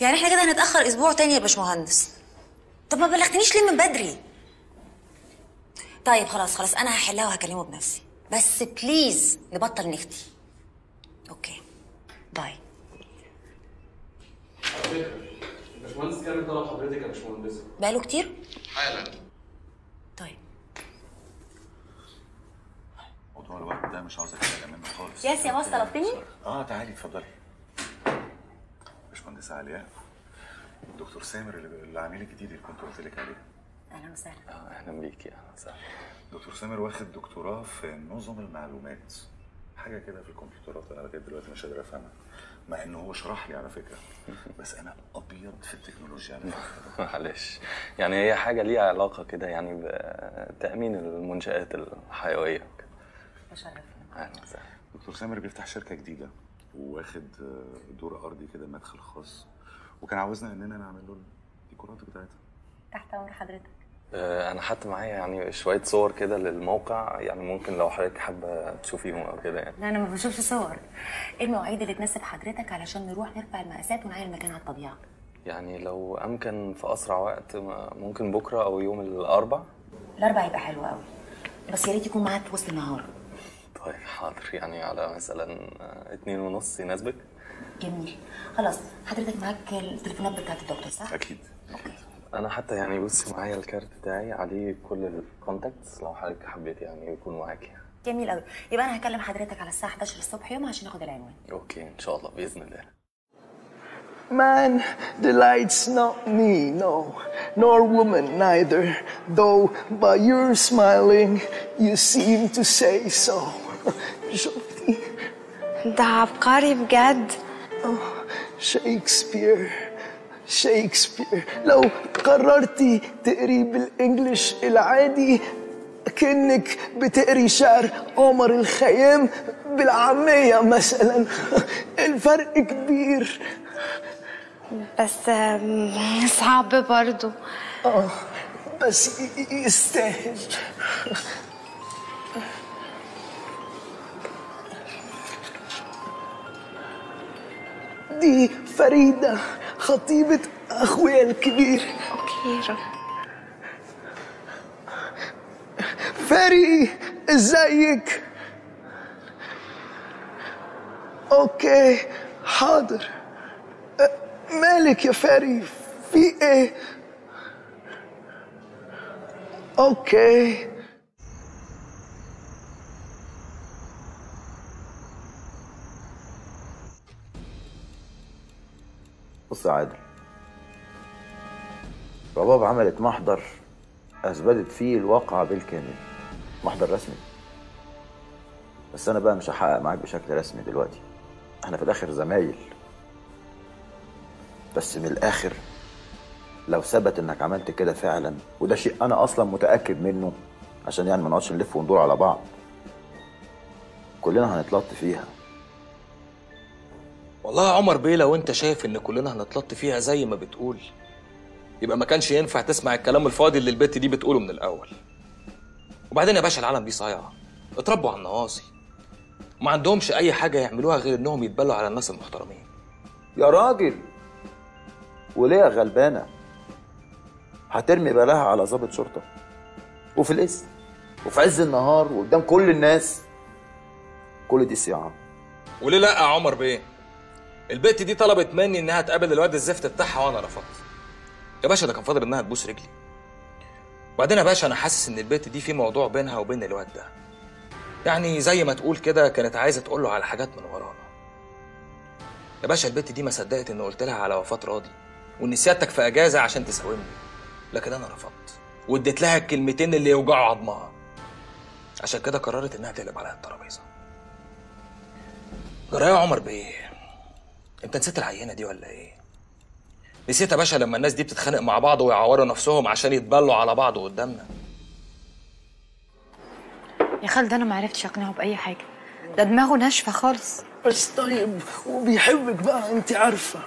يعني إحنا كده هنتأخر أسبوع تاني يا باشمهندس. طب ما بلغتنيش ليه من بدري؟ طيب خلاص خلاص أنا هحلها وهكلمه بنفسي. بس please نبطل نفتي. Okay. Bye. باشمهندس كامل طلب حضرتك يا باشمهندسه بقاله كتير؟ حالا. طيب. موضوع الوقت ده مش عاوز أتكلم منه خالص. Yes يا boss طلبتني؟ آه تعالي اتفضلي. باشمهندسة علياء دكتور سامر عامل الجديد اللي كنت قلت لك عليه. أهلا وسهلا. آه أهلا بيكي أهلا وسهلا. دكتور سامر واخد دكتوراه في نظم المعلومات. حاجة كده في الكمبيوترات. أنا لغاية دلوقتي مش قادر أفهمها. مع إنه هو شرح لي على فكرة. بس أنا أبيض في التكنولوجيا على فكرة. معلش. يعني هي حاجة ليها علاقة كده يعني بتأمين المنشآت الحيوية. تشرفنا أهلا وسهلا. دكتور سامر بيفتح شركة جديدة. واخد آه، دور أرضي كده مدخل خاص. وكان عاوزنا إننا نعمل له الديكورات بتاعتها. تحت أمر حضرتك. آه، أنا حتى معايا يعني شوية صور كده للموقع يعني ممكن لو حضرتك حابة تشوفيهم أو كده يعني. لا أنا ما بشوفش صور. إيه المواعيد اللي تناسب حضرتك علشان نروح نرفع المقاسات ونعين المكان على الطبيعة؟ يعني لو أمكن في أسرع وقت ممكن بكرة أو يوم الأربع. الأربع يبقى حلو قوي بس يا ريت يكون معاك في وسط النهار. طيب حاضر. يعني على مثلا آه، اتنين ونص يناسبك؟ جميل. خلاص حضرتك معاك التليفونات بتاعت الدكتور صح؟ أكيد. أنا حتى يعني بصي معايا الكارت بتاعي عليه كل ال contacts لو حضرتك حبيت يعني يكون معاكي جميل قوي يبقى أنا هكلم حضرتك على الساعة 11 الصبح يوم عشان اخد العنوان. okay إن شاء الله بإذن الله. Man delights not me, no, nor woman neither, though by your smiling. You seem to say so. شفتي ده عبقري بجد. شكسبير شكسبير لو قررتي تقري بالانجلش العادي كأنك بتقري شعر عمر الخيام بالعامية مثلا. الفرق كبير. بس صعب برضو. آه بس يستاهل. دي فريدة خطيبة أخويا الكبير. Okay فري إزيك؟ أوكي حاضر. مالك يا فري؟ في إيه؟ أوكي. بص يا عادل. رباب عملت محضر أثبتت فيه الواقعة بالكامل. محضر رسمي. بس أنا بقى مش هحقق معاك بشكل رسمي دلوقتي. إحنا في الآخر زمايل. بس من الآخر لو ثبت إنك عملت كده فعلا وده شيء أنا أصلا متأكد منه عشان يعني ما نقعدش نلف وندور على بعض. كلنا هنتلط فيها. والله يا عمر بيه لو انت شايف ان كلنا هنتلط فيها زي ما بتقول يبقى ما كانش ينفع تسمع الكلام الفاضي اللي البت دي بتقوله من الأول. وبعدين يا باشا العالم دي صايعه اتربوا على النواصي. وما عندهمش أي حاجة يعملوها غير إنهم يتبلوا على الناس المحترمين. يا راجل! وليه يا غلبانة؟ هترمي بلاها على ضابط شرطة. وفي الاسم وفي عز النهار وقدام كل الناس. كل دي صياعة. وليه لأ يا عمر بيه؟ البت دي طلبت مني إنها تقابل الواد الزفت بتاعها وأنا رفضت. يا باشا ده كان فاضل إنها تبوس رجلي. وبعدين يا باشا أنا حاسس إن البت دي في موضوع بينها وبين الواد ده. يعني زي ما تقول كده كانت عايزة تقول له على حاجات من ورانا. يا باشا البت دي ما صدقت إني قلت لها على وفاة راضي وإن سيادتك في أجازة عشان تساومني. لكن أنا رفضت. واديت لها الكلمتين اللي يوجعوا عظمها. عشان كده قررت إنها تقلب عليا الترابيزة. جراية عمر بيه. انت نسيت العينة دي ولا إيه؟ نسيت يا باشا لما الناس دي بتتخانق مع بعض ويعوروا نفسهم عشان يتبلوا على بعض قدامنا. يا خالد أنا ما عرفتش اقنعه بأي حاجة. ده دماغه ناشفة خالص. بس طيب وبيحبك بقى انت عارفة.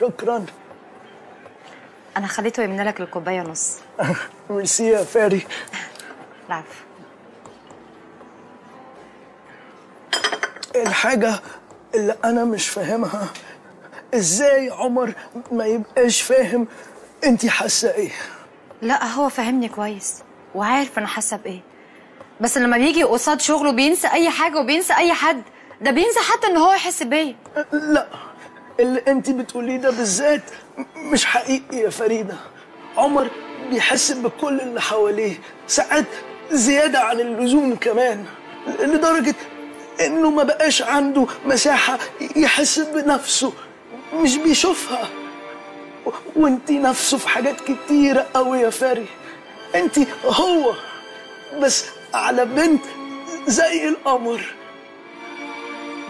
شكرا. أنا خليته يمنى لك الكوباية نص ميرسي يا فاري. العفو. الحاجة اللي أنا مش فاهمها. إزاي عمر ما يبقاش فاهم انت حاسة إيه؟ لا هو فاهمني كويس وعارف أنا حاسة بإيه. بس لما بيجي قصاد شغله بينسى أي حاجة وبينسى أي حد ده بينسى حتى إن هو يحس بيا. لا اللي انت بتقوليه ده بالذات مش حقيقي يا فريدة. عمر بيحس بكل اللي حواليه ساعات زيادة عن اللزوم كمان لدرجة إنه ما بقاش عنده مساحة يحس بنفسه مش بيشوفها. وانتي نفسه في حاجات كتيرة قوي يا فري انتي هو بس على بنت زي القمر.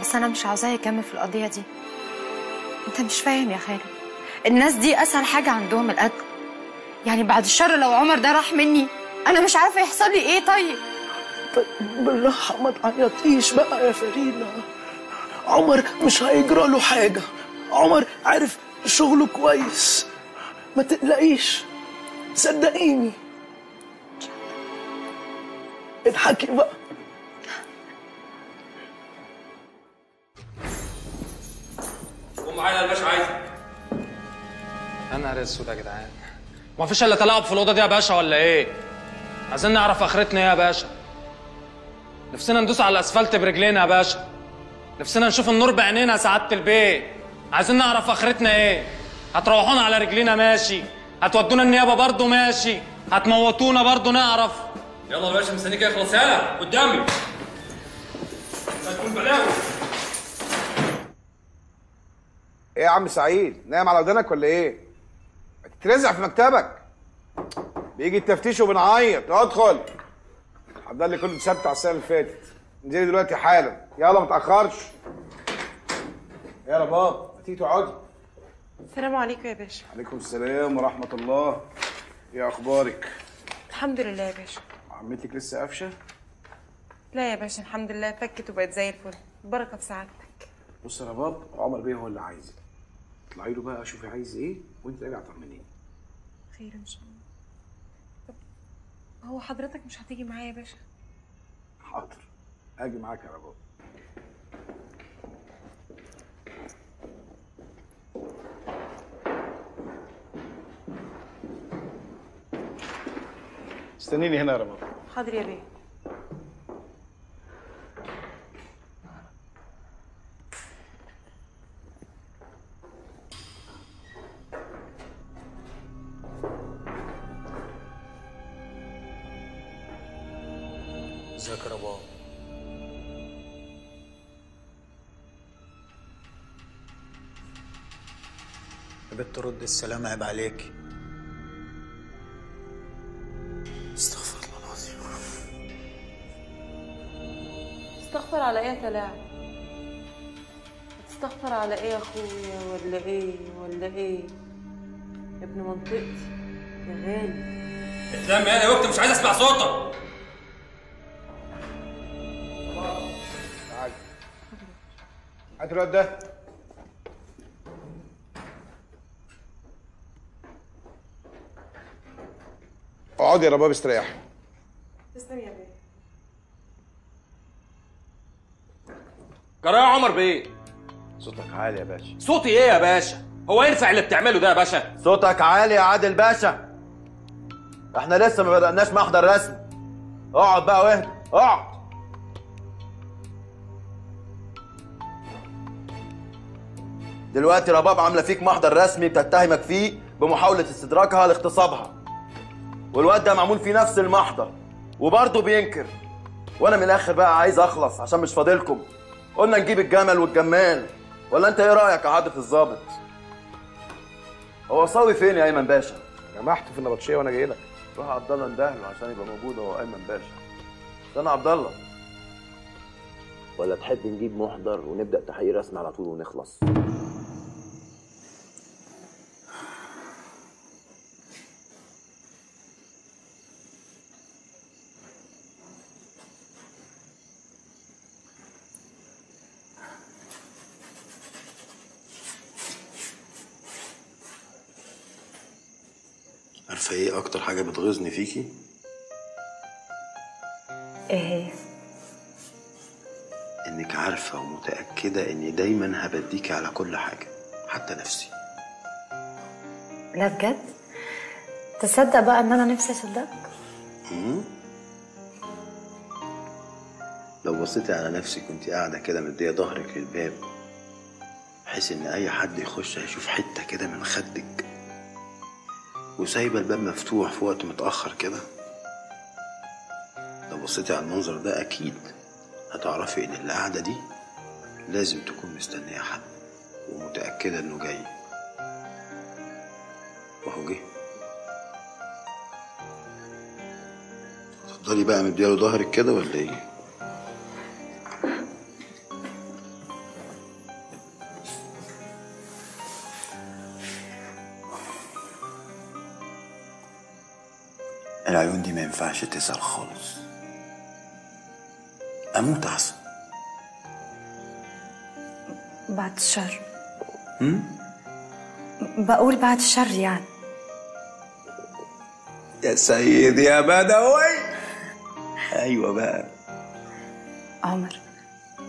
بس أنا مش عاوزاه يكمل في القضية دي. أنت مش فاهم يا خالد. الناس دي أسهل حاجة عندهم القتل. يعني بعد الشر لو عمر ده راح مني أنا مش عارفة يحصل لي إيه طيب. بالراحة ما تعيطيش بقى يا فريدة. عمر مش هيجرى له حاجة. عمر عارف شغله كويس. ما تقلقيش. صدقيني. اضحكي بقى. قوم معايا يا باشا عايزك. يا نهار اسود يا جدعان. ما فيش إلا تلاعب في الأوضة دي يا باشا ولا إيه؟ عايزين نعرف آخرتنا إيه يا باشا؟ نفسنا ندوس على الأسفلت برجلينا يا باشا. نفسنا نشوف النور بعينينا يا سعادة البيت. عايزين نعرف آخرتنا إيه؟ هتروحونا على رجلينا ماشي. هتودونا النيابة برضه ماشي. هتموتونا برضه نعرف. يلا يا باشا مستنيك يخلص يلا قدامي. هتكون بلاوي. إيه يا عم سعيد نايم على ودانك ولا إيه؟ تترزع في مكتبك. بيجي التفتيش وبنعيط. ادخل. حضر لي كل سبت على السنة اللي فاتت. انزلي دلوقتي حالا. يلا ما تأخرش. يلا بابا تيجي تقعدي. السلام عليكم يا باشا. عليكم السلام ورحمة الله. إيه أخبارك؟ الحمد لله يا باشا. عمتك لسه قافشه لا يا باشا الحمد لله. فكت وبقت زي الفل. بركه في سعادتك. بص يا رباب عمر بيه هو اللي عايزك. اطلعي له بقى شوفي عايز إيه وأنت راجع طمنيني خير إن شاء الله. هو حضرتك مش هتيجي معايا يا باشا؟ حاضر. أجي معاك يا رباب استنيني هنا يا رباب حاضر يا بيه. ازيك يا رباب يا بنت رد السلام عيب عليك. استغفر الله العظيم استغفر على إيه يا تلاعب تستغفر على إيه يا أخويا؟ ولا إيه؟ ولا إيه؟ يا ابن منطقتي يا غالي. اتلم يا وقت مش عايز أسمع صوتك. هات الواد ده. اقعد يا رباب استريح. تسلم يا بيه. جرى يا عمر بيه. صوتك عالي يا باشا. صوتي إيه يا باشا؟ هو ينفع اللي بتعمله ده يا باشا؟ صوتك عالي يا عادل باشا. إحنا لسه ما بدأناش محضر رسمي اقعد بقى واهدى. اقعد. دلوقتي رباب عاملة فيك محضر رسمي بتتهمك فيه بمحاولة استدراكها لاغتصابها. والواد ده معمول فيه نفس المحضر وبرضه بينكر. وأنا من الآخر بقى عايز أخلص عشان مش فاضلكم. قلنا نجيب الجمل والجمال. ولا أنت إيه رأيك يا حضرة الظابط هو صاوي فين يا أيمن باشا؟ جمعته في النبطشية وأنا جاي لك. روح عبد الله اندهله عشان يبقى موجود هو أيمن باشا. استنى عبد الله. ولا تحب نجيب محضر ونبدأ تحقيق رسمي على طول ونخلص؟ عارفة إيه أكتر حاجة بتغيظني فيكي؟ إيه إنك عارفة ومتأكدة إني دايما هبديكي على كل حاجة حتى نفسي. لا بجد؟ تصدق بقى إن أنا نفسي أصدقك. لو بصيتي على نفسك كنت قاعدة كده مدية ظهرك للباب بحيث إن أي حد يخش هيشوف حتة كده من خدك. وسايبة الباب مفتوح في وقت متأخر كده. لو بصيتي على المنظر ده أكيد هتعرفي إن القعدة دي لازم تكون مستنية حد ومتأكدة إنه جاي. وهو جه. تفضلي بقى مدياله ظهرك كده ولا إيه؟ العيون دي ما ينفعش تسأل خالص. أموت أحسن بعد الشر. هم؟ بقول بعد الشر يعني. يا سيد يا بدوي. أيوة بقى. عمر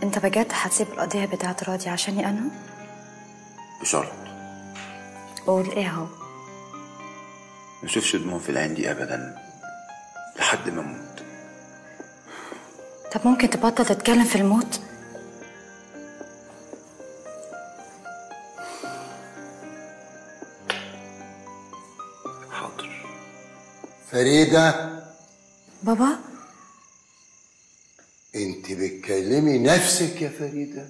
أنت بجد هتسيب القضية بتاعت راضي عشاني أنا؟ بشرط قول إيه هو؟ ما اشوفش دموع في العين دي أبدا. لحد ما أموت. طب ممكن تبطل تتكلم في الموت؟ فريدة. بابا؟ انت بتكلمي نفسك يا فريدة.